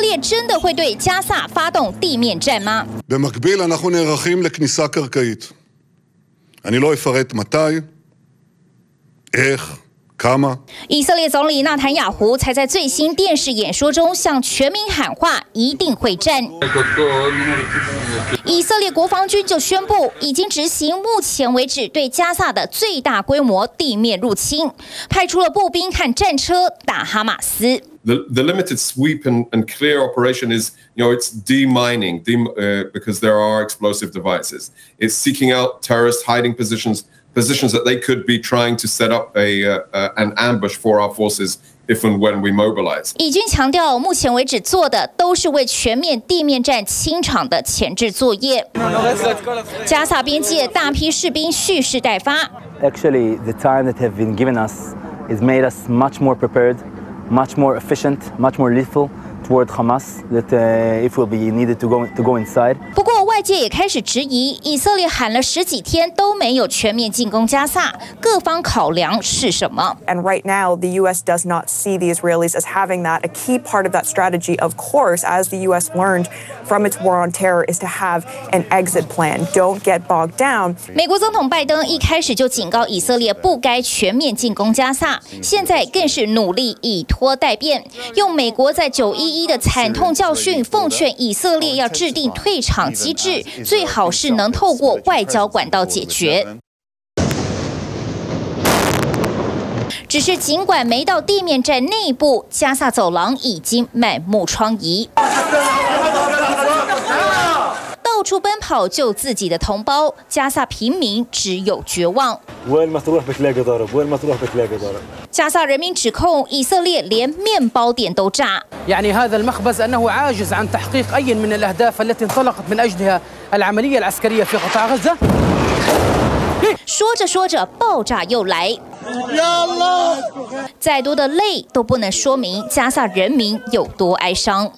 列真的会对加萨发动地面战吗？ במקביל אנחנו נערכים לכניסה קרקעית. אני לא אפרט מתי, איך, כמה. 以色列总理纳坦雅胡才在最新电视演说中向全民喊话，一定会战。以色列国防军就宣布，已经执行目前为止对加萨的最大规模地面入侵，派出了步兵和战车打哈马斯。The, the limited sweep and, and clear operation is, you know, it's demining de, uh, because there are explosive devices. It's seeking out terrorist hiding positions, positions that they could be trying to set up a uh, uh, an ambush for our forces if and when we mobilize. 以军强调，目前为止做的都是为全面地面战清场的前置作业。加萨边界大批士兵蓄势待发， Actually, the time that have been given us has made us much more prepared, much more efficient, much more lethal toward Hamas. That uh, if we'll be needed to go to go inside. 不过 外界也开始质疑，以色列喊了十几天都没有全面进攻加萨，各方考量是什么？And right now, the U.S. does not see the Israelis as having that. A key part of that strategy, of course, as the U.S. learned from its war on terror, is to have an exit plan. Don't get bogged down. 美国总统拜登一开始就警告以色列不该全面进攻加萨，现在更是努力以拖待变，用美国在九一一的惨痛教训，奉劝以色列要制定退场机制，最好是能透过外交管道解决。只是尽管没到地面站内部，加萨走廊已经满目疮痍。到处奔跑救自己的同胞，加萨平民只有绝望。 وين ما تروح بتلاقي ضرب، وين ما تروح بتلاقي ضرب. 加萨人民指控以色列连面包店都炸。 يعني هذا المخبز أنه عاجز عن تحقيق أي من الأهداف التي انطلقت من أجلها العملية العسكرية في قطاع غزة 说着说着，爆炸又来。 再多的泪都不能说明加萨人民有多哀伤。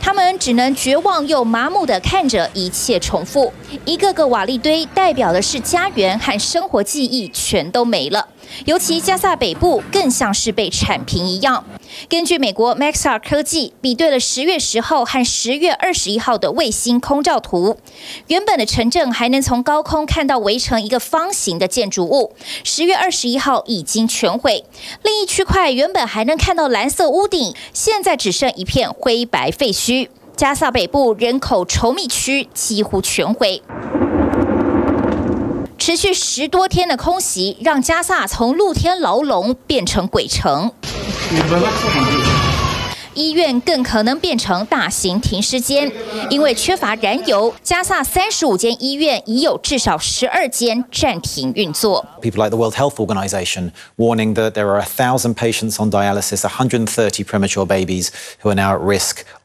他们只能绝望又麻木的看着一切重复。一个个瓦砾堆代表的是家园和生活记忆全都没了。尤其加萨北部更像是被铲平一样。根据美国 Maxar 科技比对了十月十号和十月二十一号的卫星空照图，原本的城镇还能从高空看到围成一个方形的建筑物，十月二十一号已经全毁。另一区块原本还能看到蓝色屋顶，现在只剩一片灰白废墟。加萨北部人口稠密区几乎全毁。持续十多天的空袭，让加萨从露天牢笼变成鬼城。医院更可能变成大型停尸间，因为缺乏燃油。加萨三十五间医院已有至少十二间暂停运作。People like the World Health Organization warning that there are a thousand patients on dialysis, 130 premature babies who are now at risk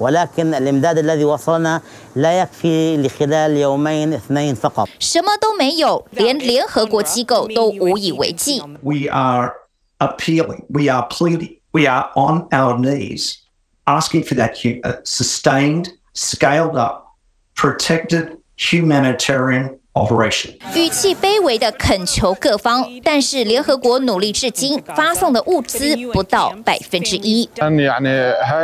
ولكن الإمداد الذي وصلنا لا يكفي لخلال يومين اثنين فقط 什么都没有，连联合国机构都无以为继。 We are appealing, we are pleading, we are on our knees asking for that hu- uh, sustained, scaled up, protected humanitarian operation. 语气卑微的恳求各方，但是联合国努力至今，发送的物资不到百分之一。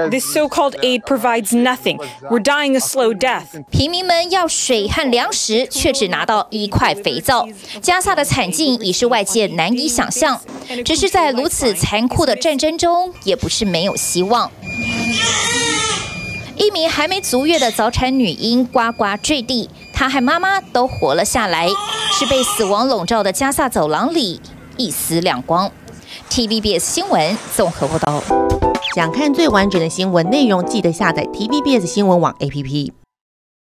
This so-called aid provides nothing. We're dying a slow death. 平民们要水和粮食，却只拿到一块肥皂。加萨的惨境已是外界难以想象。只是在如此残酷的战争中，也不是没有希望。一名还没足月的早产女婴呱呱坠地，他和妈妈都活了下来，是被死亡笼罩的加萨走廊里一丝亮光。TVBS 新闻综合报道。想看最完整的新闻内容，记得下载 TVBS 新闻网 APP。